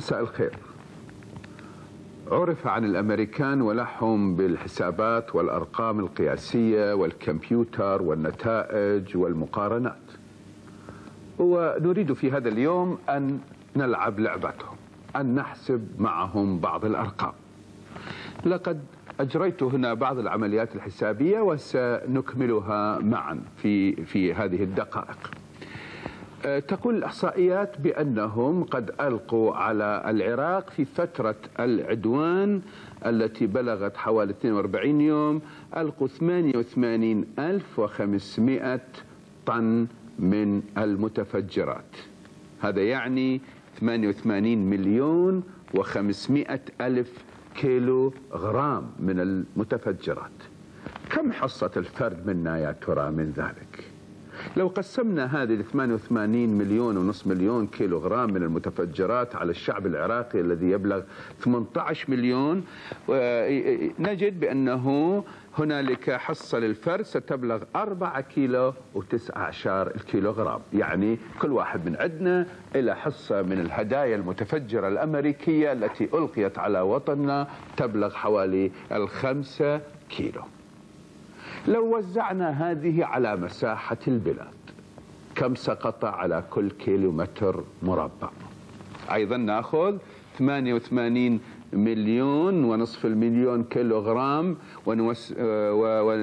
مساء الخير. عرف عن الأمريكان ولحهم بالحسابات والأرقام القياسية والكمبيوتر والنتائج والمقارنات. ونريد في هذا اليوم أن نلعب لعبتهم أن نحسب معهم بعض الأرقام. لقد أجريت هنا بعض العمليات الحسابية وسنكملها معا في في هذه الدقائق. تقول الإحصائيات بأنهم قد ألقوا على العراق في فترة العدوان التي بلغت حوالي 42 يوم ألقوا 88500 طن من المتفجرات هذا يعني 88 مليون و500 ألف كيلو غرام من المتفجرات كم حصة الفرد منا يا ترى من ذلك؟ لو قسمنا هذه ال 88 مليون ونصف مليون كيلو غرام من المتفجرات على الشعب العراقي الذي يبلغ 18 مليون نجد بأنه هنالك حصة للفرد ستبلغ 4 كيلو و9 عشر الكيلوغرام. يعني كل واحد من عندنا إلى حصة من الهدايا المتفجرة الأمريكية التي ألقيت على وطننا تبلغ حوالي الخمسة كيلو. لو وزعنا هذه على مساحة البلاد كم سقط على كل كيلومتر مربع؟ أيضا نأخذ 88 مليون ونصف المليون كيلوغرام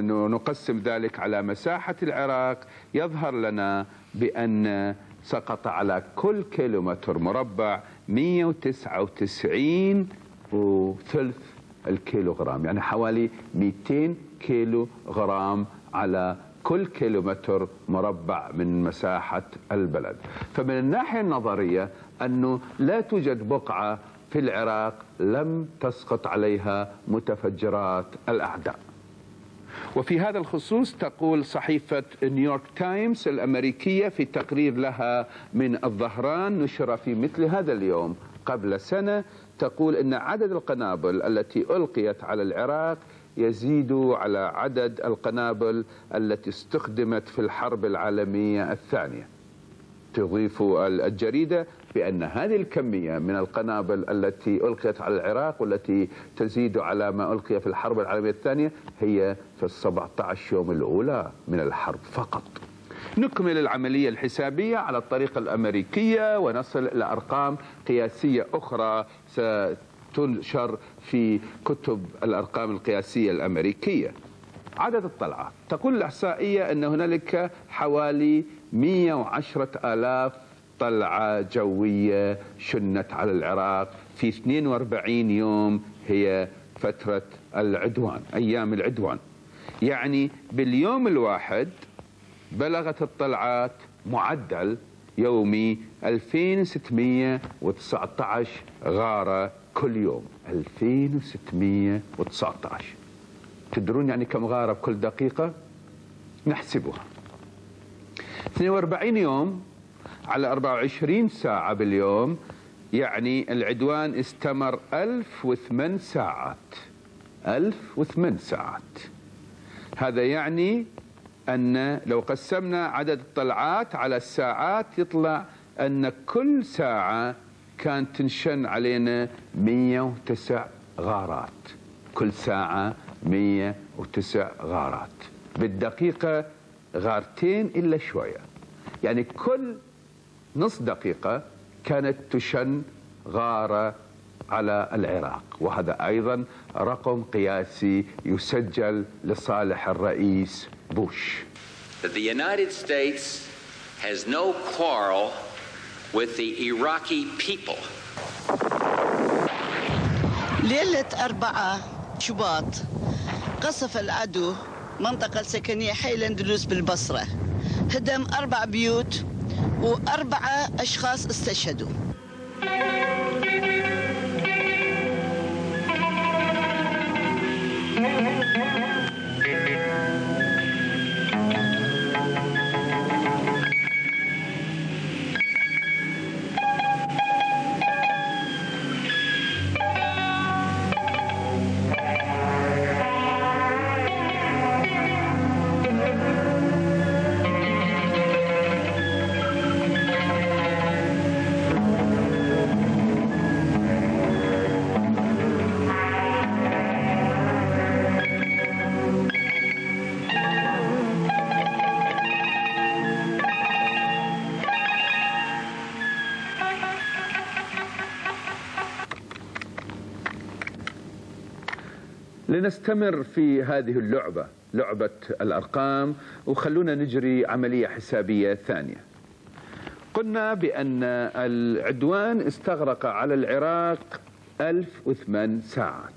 ونقسم ذلك على مساحة العراق. يظهر لنا بأن سقط على كل كيلومتر مربع 199 وثلث الكيلوغرام يعني حوالي 200 كيلو غرام على كل كيلومتر مربع من مساحة البلد. فمن الناحية النظرية أنه لا توجد بقعة في العراق لم تسقط عليها متفجرات الأعداء. وفي هذا الخصوص تقول صحيفة نيويورك تايمز الأمريكية في تقرير لها من الظهران نشر في مثل هذا اليوم قبل سنة تقول أن عدد القنابل التي ألقيت على العراق يزيد على عدد القنابل التي استخدمت في الحرب العالمية الثانية. تضيف الجريدة بأن هذه الكمية من القنابل التي ألقيت على العراق والتي تزيد على ما ألقي في الحرب العالمية الثانية هي في السبعة عشر يوم الأولى من الحرب فقط. نكمل العملية الحسابية على الطريقة الأمريكية ونصل إلى أرقام قياسية أخرى. ستنشر في كتب الأرقام القياسية الأمريكية. عدد الطلعات تقول الإحصائية أن هنالك حوالي 110 آلاف طلعة جوية شنت على العراق في 42 يوم هي فترة العدوان أيام العدوان. يعني باليوم الواحد بلغت الطلعات معدل يومي 2619 غارة كل يوم 2619 تدرون يعني كم غارة بكل دقيقة؟ نحسبها. 42 يوم على 24 ساعة باليوم يعني العدوان استمر 1008 ساعات. 1008 ساعات. هذا يعني أن لو قسمنا عدد الطلعات على الساعات يطلع أن كل ساعة كانت تنشن علينا 109 غارات. كل ساعة 109 غارات. بالدقيقة غارتين إلا شوية. يعني كل نص دقيقة كانت تشن غارة على العراق. وهذا أيضا رقم قياسي يسجل لصالح الرئيس بوش. The United States has no quarrel with the Iraqi people. ليلة 4 شباط قصف العدو منطقة سكنية حي الأندلس بالبصرة هدم أربع بيوت وأربعة أشخاص استشهدوا لنستمر في هذه اللعبة لعبة الأرقام وخلونا نجري عملية حسابية ثانية. قلنا بأن العدوان استغرق على العراق 1008 ساعات.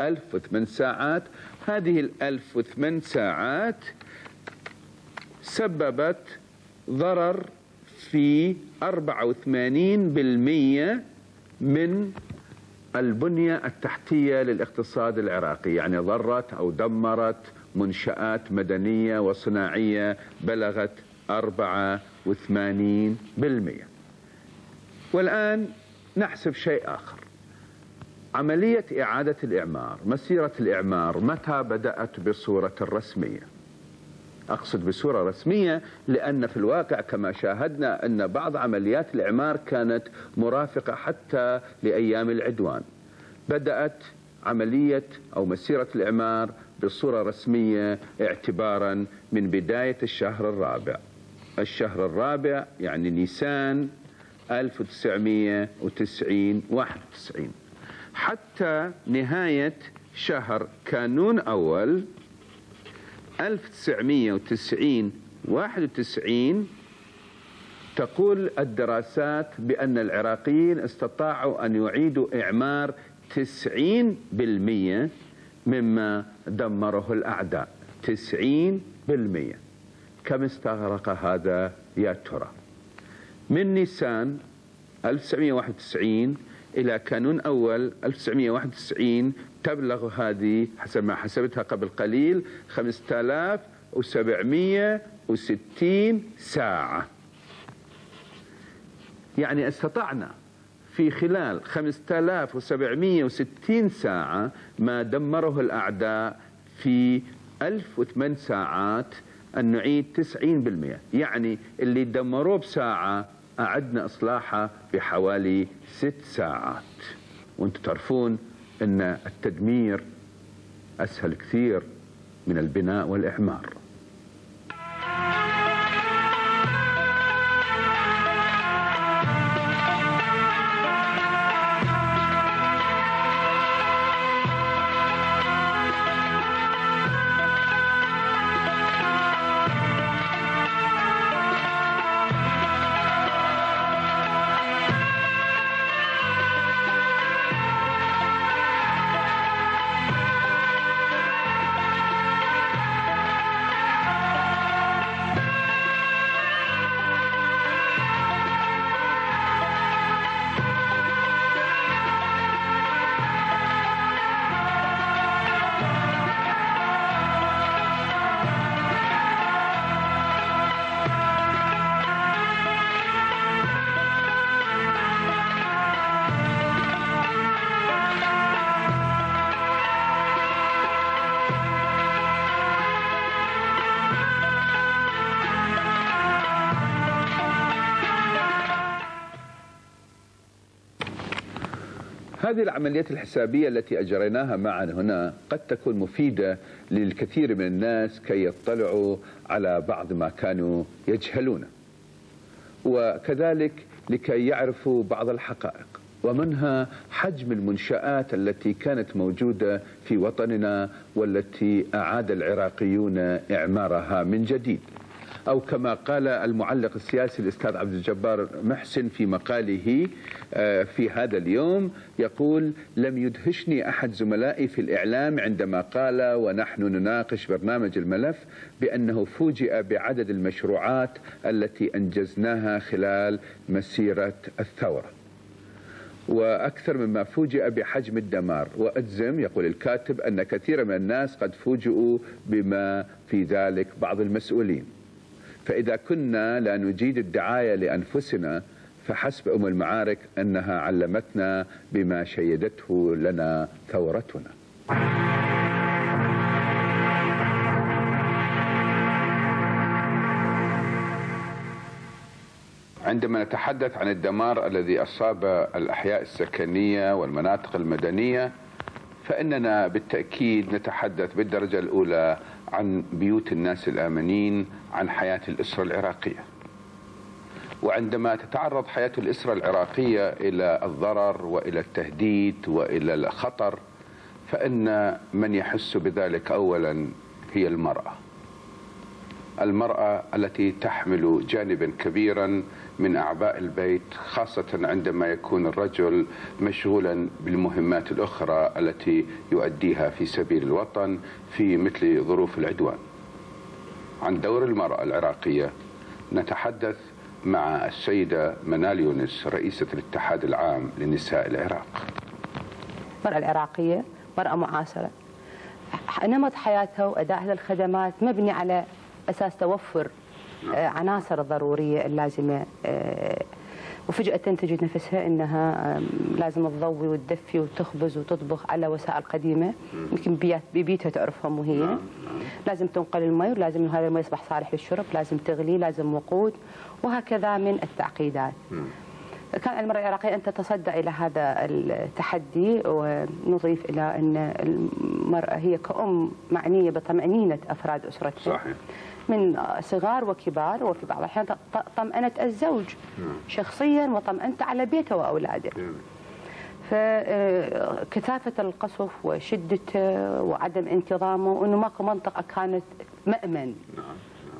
1008 ساعات. هذه ال 1008 ساعات سببت ضرر في 84% من البنية التحتية للاقتصاد العراقي يعني ضرت أو دمرت منشآت مدنية وصناعية بلغت 84% والآن نحسب شيء آخر. عملية إعادة الإعمار مسيرة الإعمار متى بدأت بصورة رسمية؟ أقصد بصورة رسمية لأن في الواقع كما شاهدنا أن بعض عمليات الإعمار كانت مرافقة حتى لأيام العدوان. بدأت عملية أو مسيرة الإعمار بصورة رسمية اعتبارا من بداية الشهر الرابع. الشهر الرابع يعني نيسان 1990 91 حتى نهاية شهر كانون أول 1990 91 تقول الدراسات بأن العراقيين استطاعوا أن يعيدوا إعمار 90% مما دمره الأعداء. 90% كم استغرق هذا يا ترى؟ من نيسان 1991 إلى كانون أول 1991 تبلغ هذه حسب ما حسبتها قبل قليل 5760 ساعة. يعني استطعنا في خلال 5760 ساعة ما دمره الأعداء في 1008 ساعات أن نعيد 90% يعني اللي دمروه بساعة أعدنا إصلاحه بحوالي ست ساعات. وأنتم تعرفون أن التدمير أسهل كثير من البناء والإعمار. هذه العمليات الحسابية التي أجريناها معا هنا قد تكون مفيدة للكثير من الناس كي يطلعوا على بعض ما كانوا يجهلونه وكذلك لكي يعرفوا بعض الحقائق. ومنها حجم المنشآت التي كانت موجودة في وطننا والتي أعاد العراقيون إعمارها من جديد. أو كما قال المعلق السياسي الأستاذ عبد الجبار محسن في مقاله آه، في هذا اليوم يقول لم يدهشني أحد زملائي في الإعلام عندما قال ونحن نناقش برنامج الملف بأنه فوجئ بعدد المشروعات التي أنجزناها خلال مسيرة الثورة. وأكثر مما فوجئ بحجم الدمار. وأجزم يقول الكاتب أن كثير من الناس قد فوجئوا بما في ذلك بعض المسؤولين. فإذا كنا لا نجيد الدعاية لأنفسنا فحسب أم المعارك أنها علمتنا بما شيدته لنا ثورتنا. عندما نتحدث عن الدمار الذي أصاب الأحياء السكنية والمناطق المدنية فإننا بالتأكيد نتحدث بالدرجة الأولى عن بيوت الناس الآمنين عن حياة الأسرة العراقية. وعندما تتعرض حياة الأسرة العراقية إلى الضرر وإلى التهديد وإلى الخطر فإن من يحس بذلك أولا هي المرأة. المرأة التي تحمل جانبا كبيرا من أعباء البيت خاصة عندما يكون الرجل مشغولا بالمهمات الأخرى التي يؤديها في سبيل الوطن في مثل ظروف العدوان. عن دور المرأة العراقية نتحدث مع السيدة منال يونس رئيسة الاتحاد العام لنساء العراق. المرأة العراقية مرأة معاصرة. نمط حياتها وأدائها للخدمات مبني على أساس توفر عناصر الضرورية اللازمة آه، وفجأة تجد نفسها أنها لازم تضوي وتدفي وتخبز وتطبخ على وسائل قديمة. يمكن ببيتها تعرفهم وهي. لازم تنقل المي ولازم هذا المي يصبح صالح للشرب لازم تغلي لازم وقود وهكذا من التعقيدات. كان المرأة العراقية أن تتصدى إلى هذا التحدي ونضيف إلى أن المرأة هي كأم معنية بطمأنينة أفراد أسرتها. صحيح. من صغار وكبار وفي بعض الأحيان ط- طمأنة الزوج شخصيا وطمأنت على بيته وأولاده. فكثافة القصف وشدته وعدم انتظامه وأنه ماكو منطقة كانت مأمن.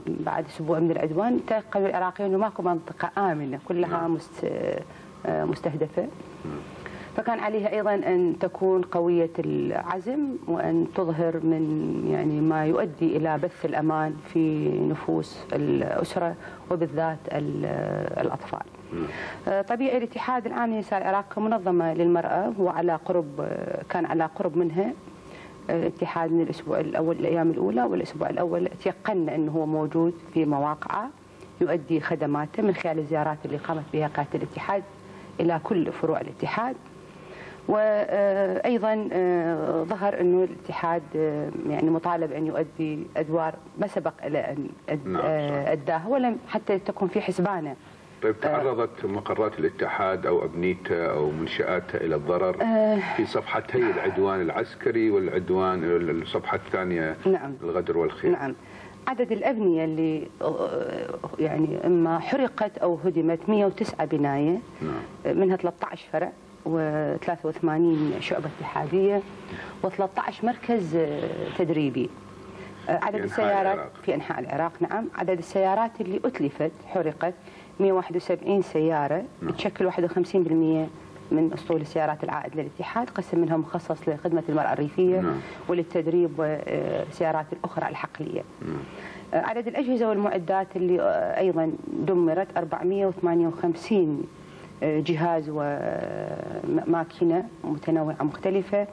بعد أسبوع من العدوان تيقنوا العراقيين أنه ماكو منطقة آمنة كلها مست... آه، مستهدفة. فكان عليها أيضا أن تكون قوية العزم وأن تظهر من يعني ما يؤدي إلى بث الأمان في نفوس الأسرة وبالذات ال- الأطفال. آه، طبيعي الاتحاد العام لنساء العراق كمنظمة للمرأة هو على قرب آه، كان على قرب منها. الاتحاد من الأسبوع الأول الأيام الأولى والأسبوع الأول تيقنا انه هو موجود في مواقعه يؤدي خدماته من خلال الزيارات اللي قامت بها قاده الاتحاد إلى كل فروع الاتحاد. وأيضا ظهر أنه الاتحاد آه، يعني مطالب أن يؤدي أدوار ما سبق إلى أن نعم،. آه، أداها ولم حتى تكون في حسبانه طيب تعرضت مقرات الاتحاد أو أبنيته أو منشآته إلى الضرر في صفحتي العدوان العسكري والعدوان الصفحة الثانية نعم. الغدر والخير نعم عدد الأبنية اللي آه، يعني إما حرقت أو هدمت 109 بناية نعم. منها 13 فرع و83 شعبة اتحادية و13 مركز آه، تدريبي. آه، عدد في السيارات العراق. في أنحاء العراق نعم. عدد السيارات اللي أتلفت حرقت 171 سيارة تشكل 51% من أسطول السيارات العائد للاتحاد قسم منها مخصص لخدمة المرأة الريفية نعم. وللتدريب والسيارات الأخرى الحقلية. آه، عدد الأجهزة والمعدات اللي آه، أيضا دمرت 458 آه، جهاز وماكينة متنوعة مختلفة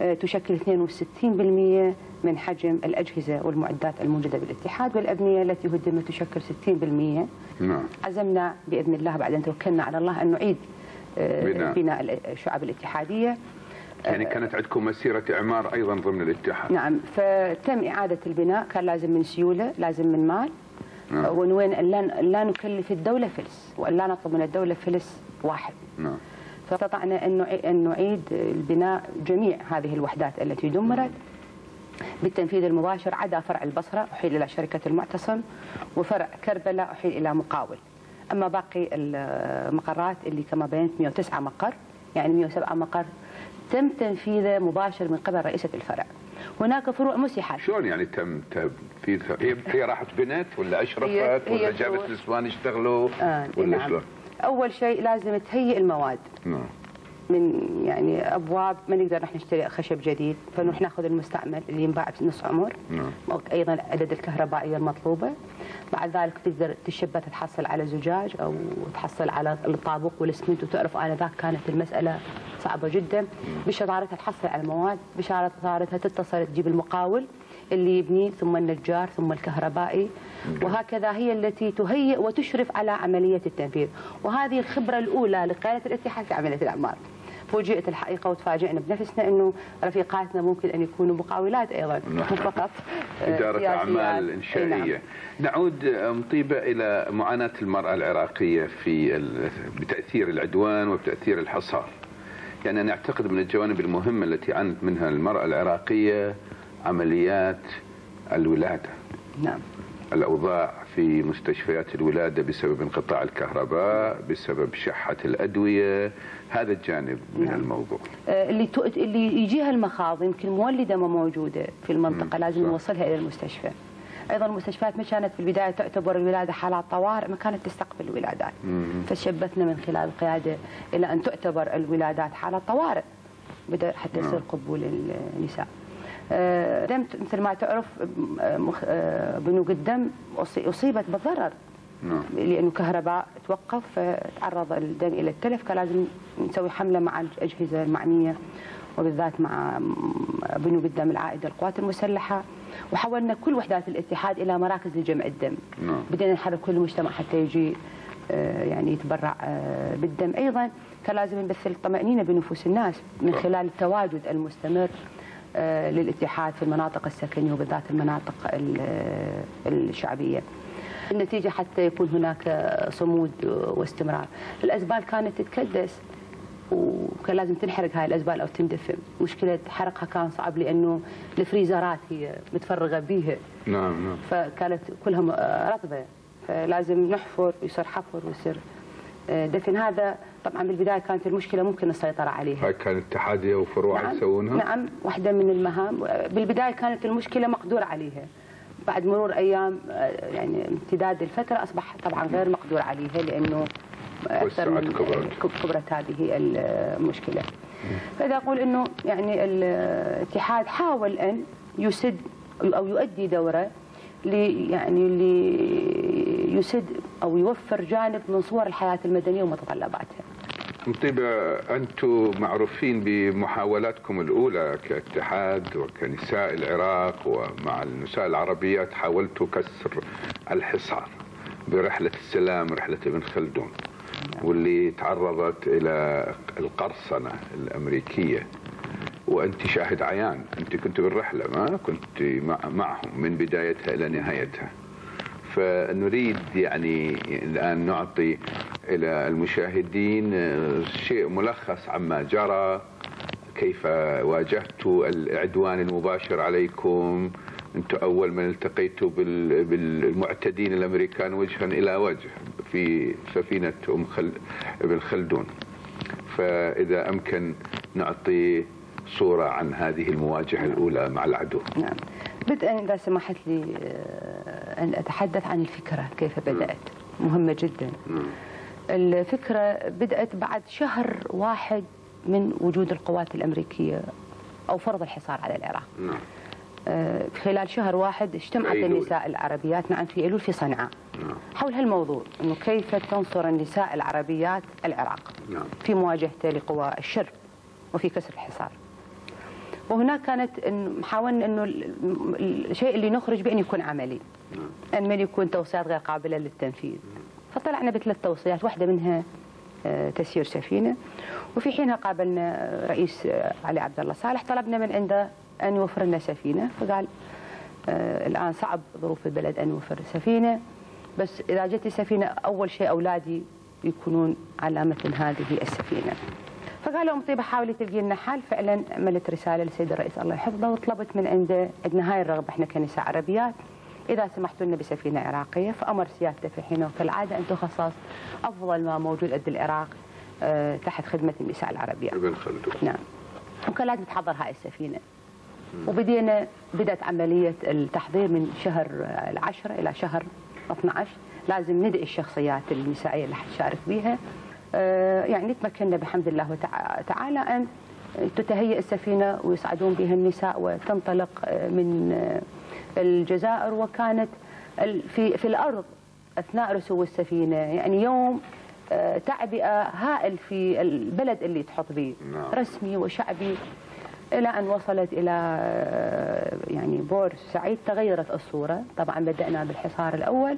آه، تشكل 62% من حجم الأجهزة والمعدات الموجودة بالاتحاد والأبنية التي هدمت تشكل 60% نعم. عزمنا بإذن الله بعد أن توكلنا على الله أن نعيد آه، بناء. بناء الشعب الاتحادية. يعني كانت عندكم مسيرة إعمار أيضا ضمن الاتحاد. نعم فتم إعادة البناء كان لازم من سيولة لازم من مال. نعم. آه، ونوين أن لا نكلف الدولة فلس وأن لا نطلب من الدولة فلس واحد. نعم. فاستطعنا أن نعيد البناء جميع هذه الوحدات التي دمرت بالتنفيذ المباشر عدا فرع البصرة أحيل إلى شركة المعتصم وفرع كربلاء أحيل إلى مقاول. أما باقي المقرات اللي كما بينت 109 مقر يعني 107 مقر تم تنفيذه مباشر من قبل رئيسة الفرع. هناك فروع مسحت شلون يعني تم تنفيذ هي هي راحت بنت ولا أشرفت ولا جابت. نسوان يشتغلوا آه ولا نعم شلون؟ أول شيء لازم تهيئ المواد نعم من يعني أبواب ما نقدر نحن نشتري خشب جديد فنروح ناخذ المستعمل اللي ينباع بنص عمر. نعم. أيضا عدد الكهربائية المطلوبة. بعد ذلك تقدر تشبه تتحصل على زجاج أو تحصل على الطابق والاسمنت وتعرف آنذاك كانت المسألة صعبة جدا. بشطارتها تحصل على المواد. بشطارتها تتصل تجيب المقاول اللي يبني ثم النجار ثم الكهربائي. وهكذا هي التي تهيئ وتشرف على عملية التنفيذ. وهذه الخبرة الأولى لقيادة الاتحاد في عملية الاعمار فوجئت الحقيقة وتفاجئنا بنفسنا إنه رفيقاتنا ممكن أن يكونوا مقاولات أيضا مو فقط آه، إدارة. أعمال إنشائية. نعم. نعود أم طيبة إلى معاناة المرأة العراقية في بتأثير العدوان وبتأثير الحصار. يعني أنا أعتقد من الجوانب المهمة التي عانت منها المرأة العراقية عمليات الولادة. نعم. الأوضاع في مستشفيات الولادة بسبب انقطاع الكهرباء بسبب شحة الأدوية هذا الجانب من نعم. الموضوع آه، اللي تو- اللي يجيها المخاض يمكن مولدة ما موجودة في المنطقة لازم صح. نوصلها إلى المستشفى. أيضا المستشفيات ما كانت في البداية تعتبر الولادة حالات طوارئ ما كانت تستقبل الولادات. فشبثنا من خلال القيادة إلى أن تعتبر الولادات حالات طوارئ. بدأ حتى يصير قبول النساء. آه، دم مثل ما تعرف آه، بنوك الدم أصيبت بالضرر نعم. لأنه كهرباء توقف فتعرض الدم إلى التلف كان لازم نسوي حملة مع الأجهزة المعنية وبالذات مع بنوك الدم العائدة للقوات المسلحة وحولنا كل وحدات الاتحاد إلى مراكز لجمع الدم نعم. بدينا نحرك كل المجتمع حتى يجي آه، يعني يتبرع آه، بالدم أيضا كان لازم نبث الطمأنينة بنفوس الناس من. خلال التواجد المستمر آه، للاتحاد في المناطق السكنية وبالذات المناطق ال- الشعبية. النتيجة حتى يكون هناك صمود واستمرار. الأزبال كانت تتكدس وكان لازم تنحرق هاي الأزبال أو تندفن، مشكلة حرقها كان صعب لأنه الفريزرات هي متفرغة بيها. نعم نعم. فكانت كلها رطبة. فلازم نحفر ويصير حفر ويصير دفن. هذا طبعا بالبداية كانت المشكلة ممكن السيطرة عليها. هاي كانت اتحادية وفروعها يسوونها؟ نعم واحدة من المهام. بالبداية كانت المشكلة مقدور عليها. بعد مرور أيام آه، يعني امتداد الفترة أصبح طبعا غير مقدور عليها لأنه أكثر وسعت من كبرت. كب- كبرت هذه المشكلة فإذا أقول أنه يعني الاتحاد حاول أن يسد أو يؤدي دوره لي يعني لي يسد أو يوفر جانب من صور الحياة المدنية ومتطلباتها طيب أنتم معروفين بمحاولاتكم الأولى كاتحاد وكنساء العراق ومع النساء العربيات حاولتوا كسر الحصار برحلة السلام رحلة ابن خلدون واللي تعرضت إلى القرصنة الأمريكية. وأنت شاهد عيان أنت كنت بالرحلة ما كنت مع معهم من بدايتها إلى نهايتها. فنريد يعني الآن نعطي إلى المشاهدين شيء ملخص عما جرى كيف واجهتوا العدوان المباشر عليكم؟ أنتم أول من التقيتوا بال- بالمعتدين الأمريكان وجها إلى وجه في سفينة أم خل... ابن خلدون فإذا أمكن نعطي صورة عن هذه المواجهة الأولى مع العدو. نعم. بدءا إذا سمحت لي آه، أن أتحدث عن الفكرة كيف بدأت؟ مهمة جدا. الفكرة بدأت بعد شهر واحد من وجود القوات الأمريكية أو فرض الحصار على العراق. نعم. آه، خلال شهر واحد اجتمعت أيلول. النساء العربيات نعم في أيلول في صنعاء. نعم. حول هالموضوع إنه كيف تنصر النساء العربيات العراق نعم. في مواجهته لقوى الشر وفي كسر الحصار؟ وهناك كانت حاولنا إنه ال- ال- الشيء اللي نخرج به إن يكون عملي. إن من يكون توصيات غير قابلة للتنفيذ. فطلعنا بثلاث توصيات واحدة منها آه، تسيير سفينة. وفي حينها قابلنا رئيس آه، علي عبد الله صالح. طلبنا من عنده أن يوفر لنا سفينة. فقال آه، الآن صعب ظروف البلد أن يوفر سفينة. بس إذا جت السفينة أول شيء أولادي يكونون على مثل هذه السفينة. فقال لهم طيب حاولي تلقي لنا حل. فعلا عملت رسالة للسيد الرئيس الله يحفظه وطلبت من عنده عندنا هاي الرغبة. إحنا كنساء عربيات إذا سمحتوا لنا بسفينة عراقية. فأمر سيادته في حينه. وكالعاده أن تخصص أفضل ما موجود عند العراق آه، تحت خدمة النساء العربيات. ابن خلدون نعم. وكان لازم تحضر هاي السفينة. وبدينا بدأت عملية التحضير من شهر العشرة إلى شهر 12 لازم ندعي الشخصيات النسائية اللي حتشارك آه، يعني تمكنا بحمد الله تعالى أن تتهيئ السفينة ويصعدون بها النساء وتنطلق آه، من آه، الجزائر. وكانت في في الأرض أثناء رسو السفينة. يعني يوم آه، تعبئة هائل في البلد اللي تحط به. نعم. رسمي وشعبي. إلى أن وصلت إلى آه، يعني بور سعيد. تغيرت الصورة. طبعا بدأنا بالحصار الأول.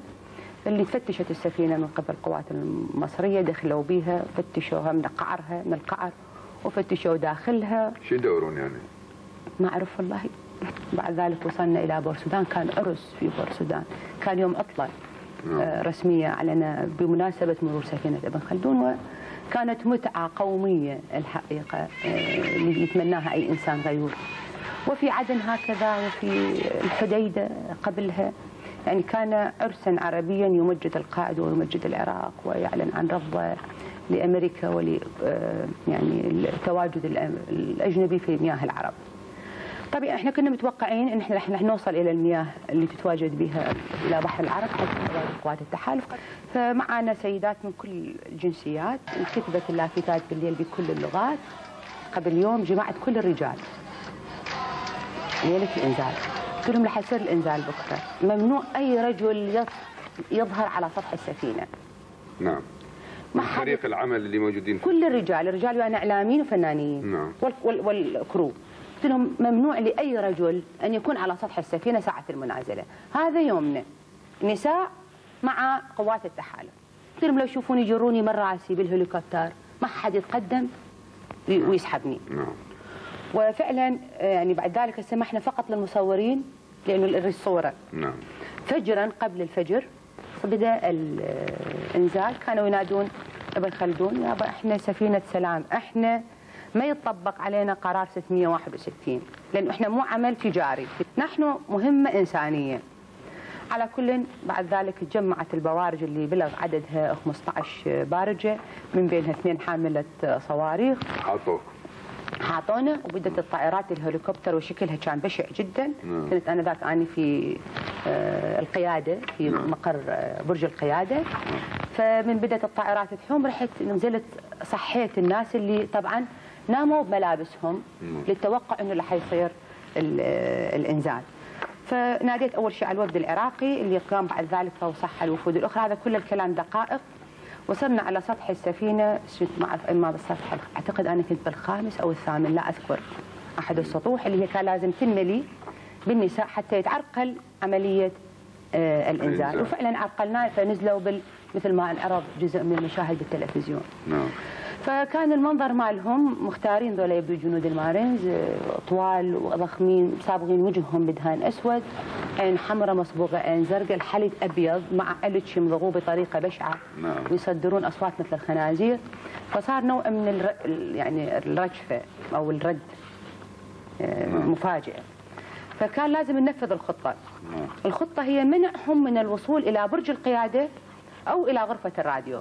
اللي فتشت السفينة من قبل القوات المصرية دخلوا بها فتشوها من قعرها من القعر وفتشوا داخلها. شو يدورون يعني؟ ما أعرف والله. بعد ذلك وصلنا إلى بور سودان. كان عرس في بور سودان. كان يوم عطلة آه، رسمية علنا بمناسبة مرور سفينة ابن خلدون وكانت متعة قومية الحقيقة آه، اللي يتمناها أي إنسان غيور. وفي عدن هكذا وفي الحديدة قبلها. يعني كان عرسا عربيا يمجد القائد ويمجد العراق ويعلن عن رفضه لأمريكا ول آه، يعني التواجد الأجنبي في مياه العرب. طبعا إحنا كنا متوقعين إن إحنا رح نوصل إلى المياه اللي تتواجد بها إلى بحر العرب حتى قوات التحالف. فمعنا سيدات من كل الجنسيات كتبت اللافتات بالليل بكل اللغات. قبل يوم جمعت كل الرجال. ليلة الانزال قلت لهم رح يصير الانزال بكرة. ممنوع أي رجل يظ- يظهر على سطح السفينة. نعم. ما فريق العمل اللي موجودين كل الرجال الرجال يعني إعلاميين وفنانين. نعم. وال وال والكرو. قلت لهم ممنوع لأي رجل أن يكون على سطح السفينة ساعة المنازلة. هذا يومنا نساء مع قوات التحالف. قلت لهم لو يشوفوني يجروني من راسي بالهليكوبتر ما حد يتقدم؟ وي- ويسحبني. نعم. وفعلا آه، يعني بعد ذلك سمحنا فقط للمصورين. لأنه الصورة نعم. فجرا قبل الفجر بدأ الإنزال كانوا ينادون ابن خلدون يابا إحنا سفينة سلام إحنا ما يطبق علينا قرار 661 لأنه إحنا مو عمل تجاري. نحن مهمة إنسانية. على كل بعد ذلك تجمعت البوارج اللي بلغ عددها 15 بارجة من بينها اثنين حاملة صواريخ. حاطوك حاطونا وبدت الطائرات الهليكوبتر وشكلها كان بشع جدا. نعم. كنت أنا ذاك اني في آه، القيادة في مقر آه، برج القيادة. فمن بدأت الطائرات تحوم رحت نزلت صحيت الناس اللي طبعا ناموا بملابسهم للتوقع إنه رح يصير ال- آه، الإنزال. فناديت أول شيء على الوفد العراقي اللي قام بعد ذلك وصح الوفود الأخرى. هذا كل الكلام دقائق. وصلنا على سطح السفينة كنت ما أعرف اما بالسطح. أعتقد أنا كنت بالخامس أو الثامن لا أذكر. أحد السطوح اللي هي كان لازم تنملي بالنساء حتى يتعرقل عملية آه الانزال الإنزال. وفعلا عرقلناه فنزلوا بال مثل ما انعرض جزء من المشاهد بالتلفزيون. نعم. فكان المنظر مالهم مختارين ذولا يبدو جنود المارينز طوال وضخمين صابغين وجههم بدهان أسود عين حمراء مصبوغة عين زرقاء الحلق أبيض مع علج يمضغوه بطريقة بشعة. نعم. ويصدرون أصوات مثل الخنازير. فصار نوع من الر... ال- يعني الرجفه أو الرد آه، مفاجئه فكان لازم ننفذ الخطة. نعم. الخطة هي منعهم من الوصول إلى برج القيادة أو إلى غرفة الراديو.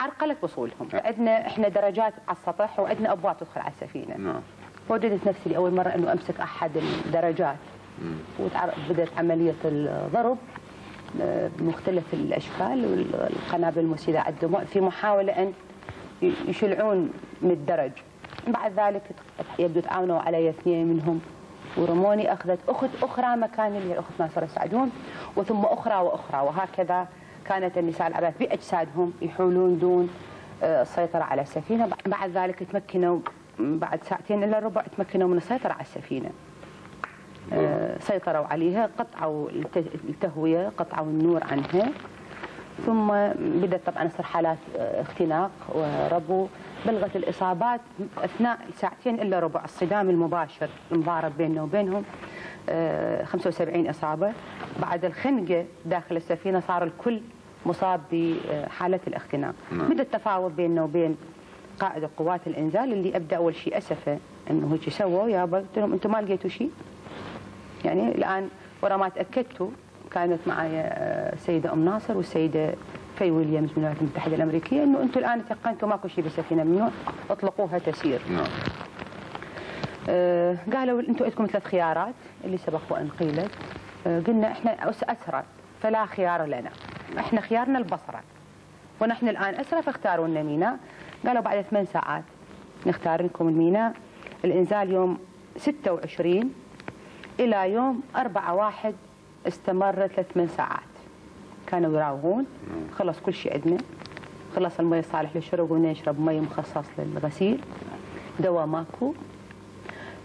عرقلت وصولهم. عندنا إحنا درجات على السطح وعندنا ابواب تدخل على السفينة. نعم. فوجدت نفسي لأول مرة إنه أمسك أحد الدرجات. وبدات عملية الضرب آه، بمختلف الأشكال والقنابل المسيله على الدموع في محاولة أن يشلعون من الدرج. بعد ذلك يبدو تعاونوا علي اثنين منهم. ورموني أخذت أخت أخرى مكان اللي هي الأخت ناصره سعدون وثم أخرى وأخرى. وهكذا كانت النساء العراق باجسادهم يحولون دون آه، السيطرة على السفينة. بعد ذلك تمكنوا بعد ساعتين الا ربع تمكنوا من السيطرة على السفينة. آه، سيطروا عليها قطعوا الت- التهوية قطعوا النور عنها. ثم بدأت طبعا تصير حالات آه، اختناق وربو. بلغت الإصابات أثناء ساعتين إلا ربع الصدام المباشر المضارب بيننا وبينهم. آه، 75 إصابة. بعد الخنقة داخل السفينة صار الكل مصاب بحالة الاختناق. نعم. بدأ التفاوض بيننا وبين قائد قوات الإنزال اللي أبدأ أول شيء أسفه أنه هيك سووا يابا قلت لهم أنتم ما لقيتوا شيء؟ يعني الآن ورا ما تاكدت كانت معي آه، السيده أم ناصر والسيدة في ويليامز من الولايات المتحدة الأمريكية إنه أنتم الآن تيقنتوا ماكو شيء بالسفينه ممنوع أطلقوها تسير. نعم. آه، قالوا أنتم عندكم ثلاث خيارات اللي سبق وأن قيلت. آه، قلنا إحنا اسرى فلا خيار لنا. إحنا خيارنا البصرة. ونحن الآن اسرى فاختاروا لنا ميناء قالوا بعد ثمان ساعات نختار لكم الميناء الإنزال يوم 26 إلى يوم 4 واحد استمر ثلاث من ساعات. كانوا يراوغون. خلص كل شيء عندنا. خلص المي الصالح للشرب ونشرب مي مخصص للغسيل. دواء ماكو.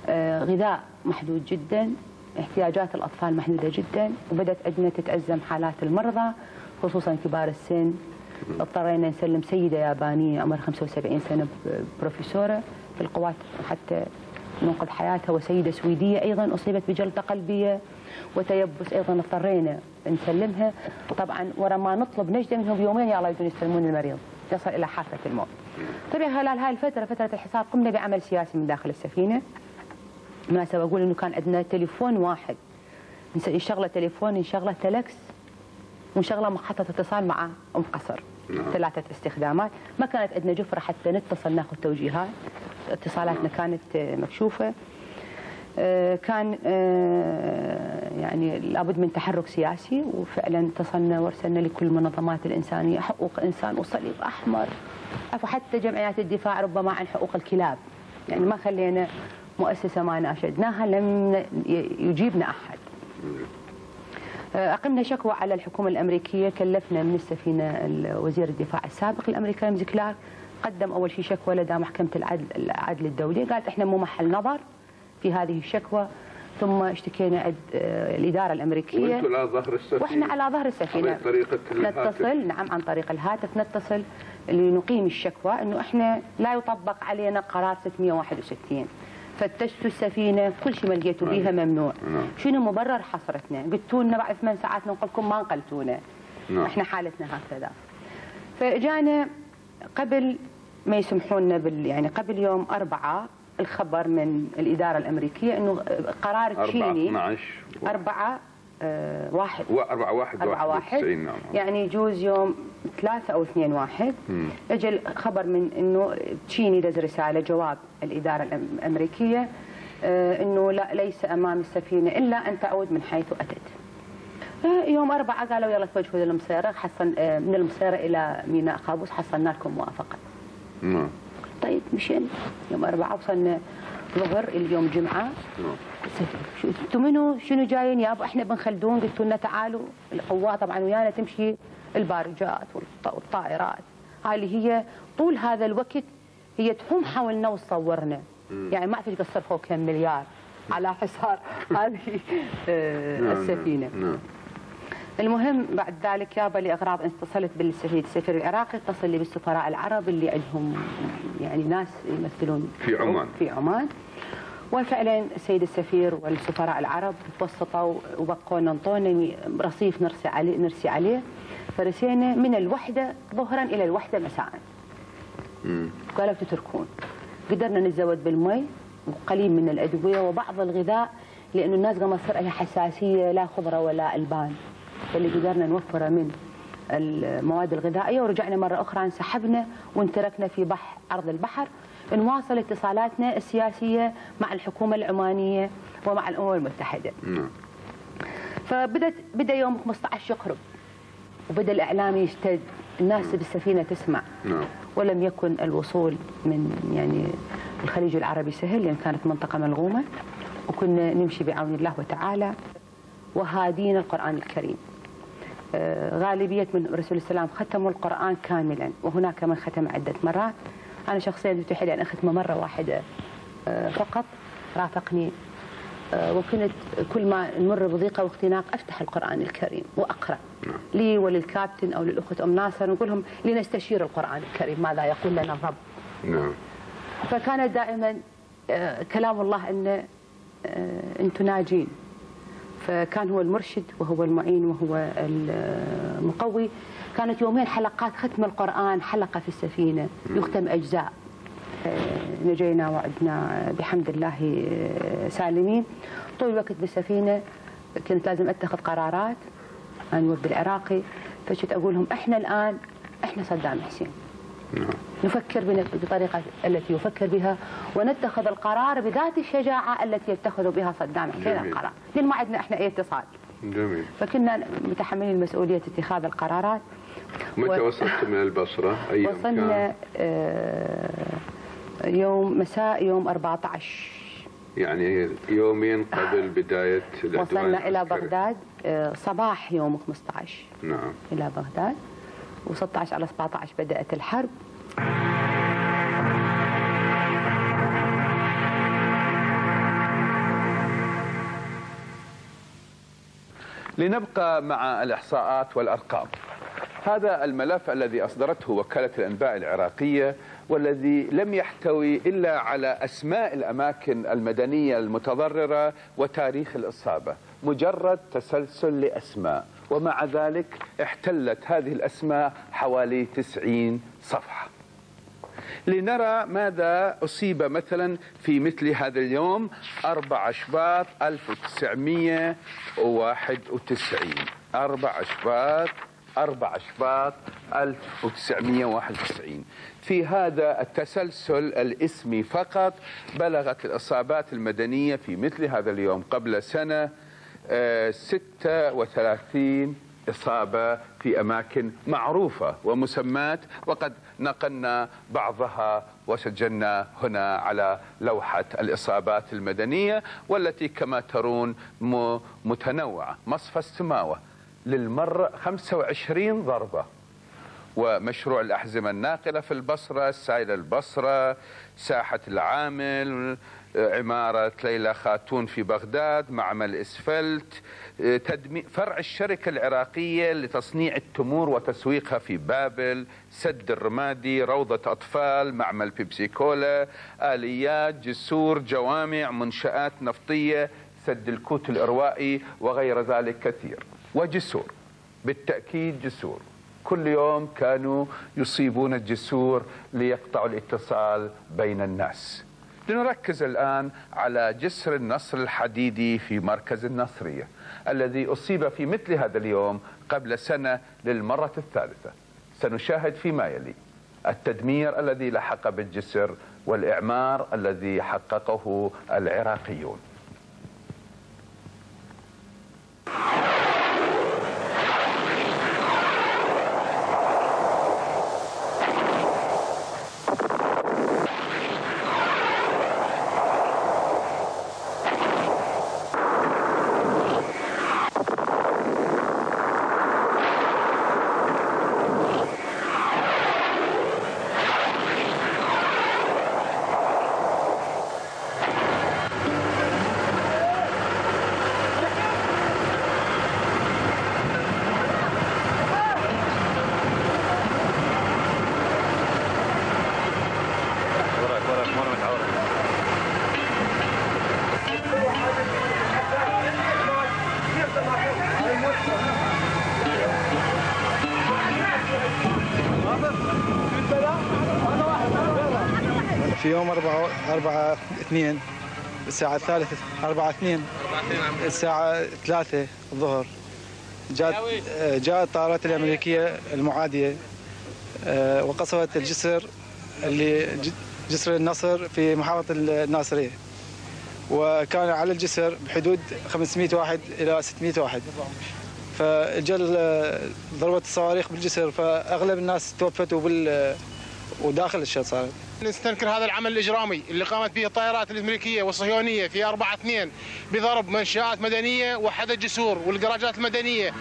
آه، غذاء محدود جدا. احتياجات الأطفال محدودة جدا. وبدأت عندنا تتأزم حالات المرضى. خصوصا كبار السن. اضطرينا نسلم سيدة يابانية عمرها 75 سنة بروفيسورة في القوات حتى ننقذ حياتها وسيدة سويدية أيضا أصيبت بجلطة قلبية وتيبس أيضا اضطرينا نسلمها. طبعا ورا ما نطلب نجدة منهم بيومين يلا يجون يستلمون المريض. يصل إلى حافة الموت. طبعا خلال هاي الفترة فترة الحصار قمنا بعمل سياسي من داخل السفينة. مناسبة أقول إنه كان عندنا تليفون واحد. نشغله تليفون نشغله تلكس. ومشغله محطه اتصال مع أم قصر. ثلاثة استخدامات ما كانت عندنا جفره حتى نتصل ناخذ توجيهات. اتصالاتنا كانت آه، مكشوفة. آه، كان آه، يعني لابد من تحرك سياسي وفعلا اتصلنا وارسلنا لكل المنظمات الانسانيه حقوق إنسان وصليب أحمر. حتى جمعيات الدفاع ربما عن حقوق الكلاب. يعني ما خلينا مؤسسة ما ناشدناها لم يجيبنا أحد. أقمنا شكوى على الحكومة الأمريكية كلفنا من السفينة ال- وزير الدفاع السابق الأمريكي رمزي كلارك قدم أول شيء شكوى لدى محكمة العدل, العدل الدولي. قالت إحنا مو محل نظر في هذه الشكوى ثم اشتكينا عند آه، الإدارة الأمريكية. وأنتم على ظهر السفينة. وإحنا على ظهر السفينة. عن طريقة الهاتف. نتصل نعم عن طريق الهاتف. نتصل لنقيم الشكوى إنه إحنا لا يطبق علينا قرار 661 فتشتوا السفينة كل شيء ما لقيتوا بيها ممنوع. نعم. شنو مبرر حصرتنا؟ قلتوا لنا بعد ثمان ساعات نقول لكم ما نقلتونا نعم. إحنا حالتنا هكذا. فاجانا قبل ما يسمحونا بال يعني قبل يوم أربعة الخبر من الإدارة الأمريكية أنه قرار 4 تشيني 12 أربعة آه واحد. 4 1 أربعة واحد 91 نعم. يعني يجوز يوم ثلاثة أو اثنين واحد. اجى الخبر من أنه تشيني دز رسالة جواب الإدارة الأم- الأمريكية آه، أنه لا ليس أمام السفينة إلا أن تعود من حيث أتت. آه، يوم أربعة قالوا يلا توجهوا للمصيرة حصل آه، من المصيرة إلى ميناء قابوس حصلنا لكم موافقة. نعم. طيب مشينا. يوم أربعة وصلنا ظهر اليوم جمعة. أنتوا منو؟ شنو جايين؟ يابا إحنا بن خلدون قلتوا لنا تعالوا. القوات طبعا ويانا تمشي. البارجات والط- والطائرات. هاي اللي هي طول هذا الوقت هي تحوم حولنا وتصورنا. يعني ما اعرف إيش قصر فوق كم مليار على حصار. هذه آه، نعم، السفينة. نعم المهم بعد ذلك يابا لاغراض اتصلت بالسفير. السفير العراقي اتصل لي بالسفراء العرب اللي عندهم يعني ناس يمثلون في عمان. في عمان. وفعلا السيد السفير والسفراء العرب توسطوا وبقونا انطونا رصيف نرسي عليه نرسي عليه. فرسينا من الوحدة ظهرا إلى الوحدة مساء. قالوا تتركون. قدرنا نتزود بالمي وقليل من الأدوية وبعض الغذاء لأنه الناس قام تصير لها حساسية لا خضرة ولا ألبان. فاللي قدرنا نوفره من المواد الغذائية ورجعنا مرة أخرى انسحبنا وانتركنا في بحر أرض البحر نواصل اتصالاتنا السياسية مع الحكومة العمانية ومع الأمم المتحدة. نعم فبدت بدأ يوم 15 يقرب وبدأ الإعلام يشتد الناس بالسفينة تسمع نعم ولم يكن الوصول من يعني الخليج العربي سهل لأن كانت منطقة ملغومة وكنا نمشي بعون الله وتعالى وهادين القرآن الكريم. آه، غالبية من رسول السلام ختموا القرآن كاملا وهناك من ختم عدة مرات. أنا شخصيا اتيح لي ان اختمه مرة واحدة آه، فقط رافقني آه، وكنت كل ما نمر بضيقة واختناق أفتح القرآن الكريم وأقرأ لي وللكابتن أو للأخت أم ناصر نقول لهم لنستشير القرآن الكريم ماذا يقول لنا الرب؟ نعم. فكان دائما آه، كلام الله أن آه، أنتم ناجين فكان هو المرشد وهو المعين وهو المقوي. كانت يومين حلقات ختم القرآن حلقة في السفينة يختم أجزاء. آه، نجينا وعدنا بحمد الله آه، سالمين. طول الوقت بالسفينة كنت لازم أتخذ قرارات أنا الوفد العراقي. فكنت أقول لهم إحنا الآن إحنا صدام حسين. نعم. نفكر بطريقة التي يفكر بها ونتخذ القرار بذات الشجاعة التي يتخذ بها صدام حسين جميل. القرار. لأن ما عندنا إحنا أي اتصال. جميل. فكنا متحملين مسؤولية اتخاذ القرارات. متى و- وصلت من البصرة؟ أي يوم وصلنا كان؟ آه، يوم مساء يوم 14 يعني يومين قبل بداية العدوان وصلنا إلى. بغداد آه، صباح يوم 15 نعم إلى بغداد و16 على 17 بدأت الحرب لنبقى مع الإحصاءات والأرقام هذا الملف الذي أصدرته وكالة الأنباء العراقية والذي لم يحتوي إلا على أسماء الأماكن المدنية المتضررة وتاريخ الإصابة مجرد تسلسل لأسماء. ومع ذلك احتلت هذه الأسماء حوالي 90 صفحة. لنرى ماذا أصيب مثلا في مثل هذا اليوم 4 شباط 1991 4 شباط 4 شباط 1991 في هذا التسلسل الاسمي فقط بلغت الإصابات المدنية في مثل هذا اليوم قبل سنة آه، 36 إصابة في أماكن معروفة ومسمات وقد نقلنا بعضها وسجلنا هنا على لوحة الإصابات المدنية والتي كما ترون متنوعة. مصفى السماوة. للمرة 25 ضربة. ومشروع الأحزمة الناقلة في البصرة سايل البصرة ساحة العامل عمارة ليلى خاتون في بغداد معمل إسفلت فرع الشركة العراقية لتصنيع التمور وتسويقها في بابل سد الرمادي روضة أطفال معمل بيبسي كولا آليات جسور جوامع منشآت نفطية سد الكوت الإروائي وغير ذلك كثير. وجسور. بالتأكيد جسور. كل يوم كانوا يصيبون الجسور ليقطعوا الاتصال بين الناس. لنركز الآن على جسر النصر الحديدي في مركز النصرية الذي أصيب في مثل هذا اليوم قبل سنة للمرة الثالثة. سنشاهد فيما يلي. التدمير الذي لحق بالجسر والإعمار الذي حققه العراقيون في يوم 4 4 2 الساعة الثالثة 4 2 الساعة 3 الظهر. جاءت جاءت الطائرات الأمريكية المعادية آه، وقصفت الجسر اللي جسر النصر في محافظة الناصرية. وكان على الجسر بحدود 500 واحد إلى 600 واحد. فجل ضربت الصواريخ بالجسر فأغلب الناس توفت وبال وداخل الشط صارت نستنكر هذا العمل الإجرامي اللي قامت به الطائرات الإمريكية والصهيونية في 4 2 بضرب منشآت مدنية وحدث جسور والجراجات المدنية.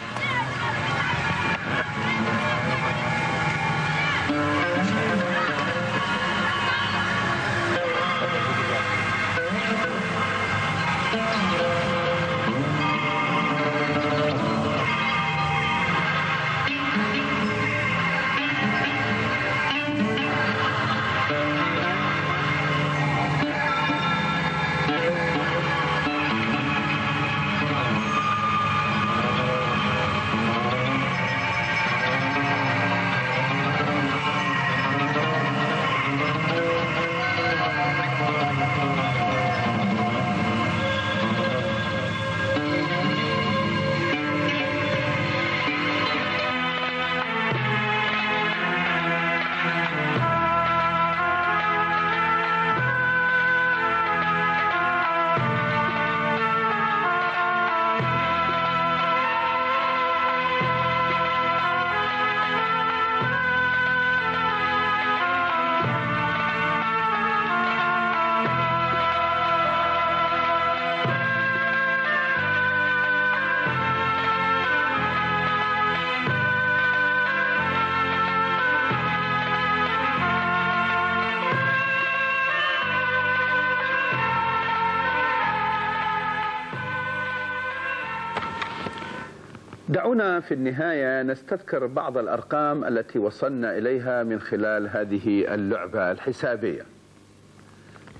دعونا في النهاية نستذكر بعض الأرقام التي وصلنا إليها من خلال هذه اللعبة الحسابية.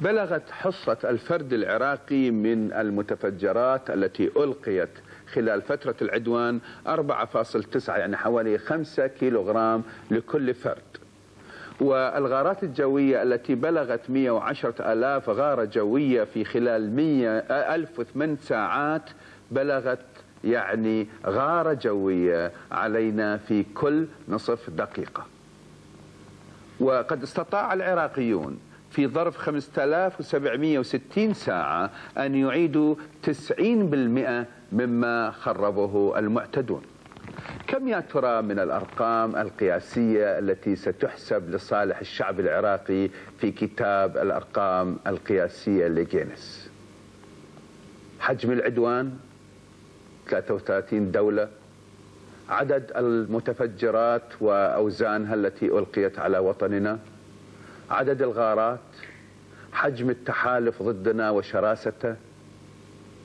بلغت حصة الفرد العراقي من المتفجرات التي ألقيت خلال فترة العدوان 4.9 يعني حوالي 5 كيلوغرام لكل فرد. والغارات الجوية التي بلغت 110 ألاف غارة جوية في خلال 100 1008 ساعات بلغت يعني غارة جوية علينا في كل نصف دقيقة. وقد استطاع العراقيون في ظرف 5760 ساعة أن يعيدوا 90% مما خربه المعتدون. كم يا ترى من الأرقام القياسية التي ستحسب لصالح الشعب العراقي في كتاب الأرقام القياسية لجينيس؟ حجم العدوان 33 دولة. عدد المتفجرات وأوزانها التي ألقيت على وطننا. عدد الغارات. حجم التحالف ضدنا وشراسته.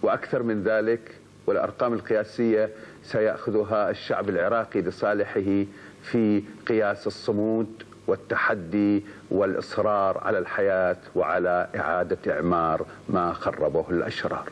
وأكثر من ذلك والأرقام القياسية سيأخذها الشعب العراقي لصالحه في قياس الصمود والتحدي والإصرار على الحياة وعلى إعادة إعمار ما خربه الأشرار.